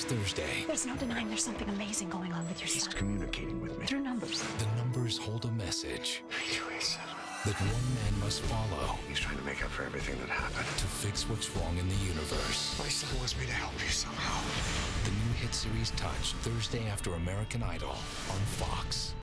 next Thursday. There's no denying there's something amazing going on with your He's son. communicating with me. Through numbers. The numbers hold a message Anyways, that one man must follow he's trying to make up for everything that happened. to fix what's wrong in the universe. My son wants me to help you somehow. The new hit series Touch, Thursday after American Idol on Fox.